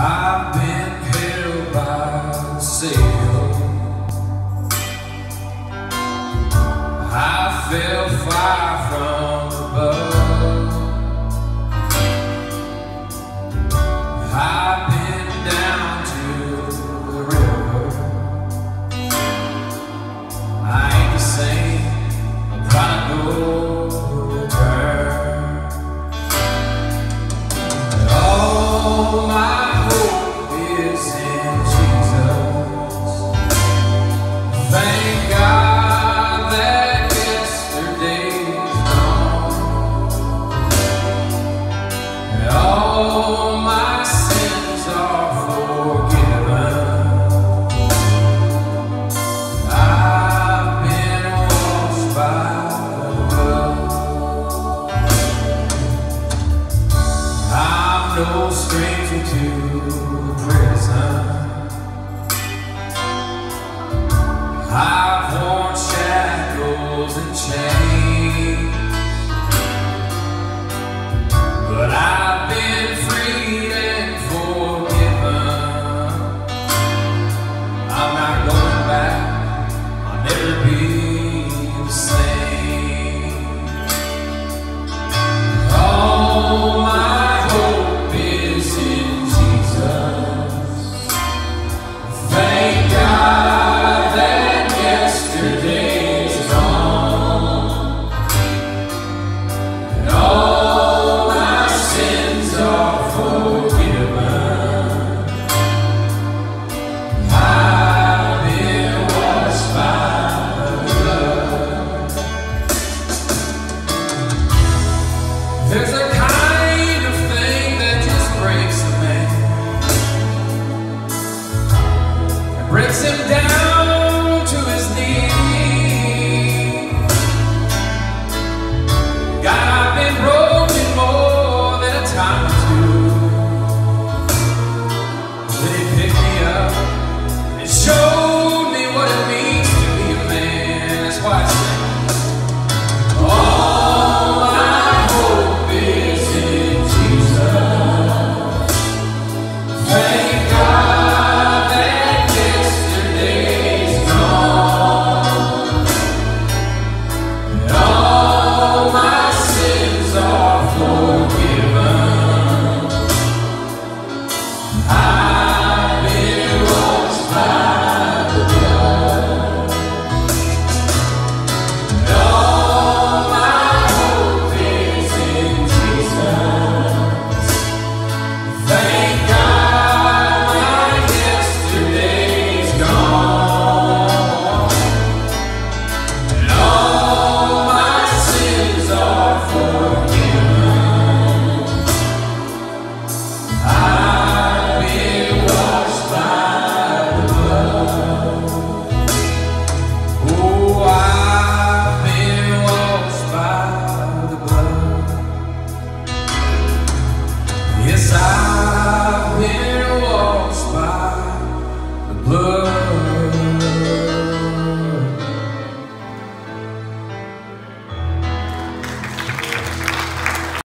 I've been held by the sea. stranger to prison. I've worn shackles and chains. Oh.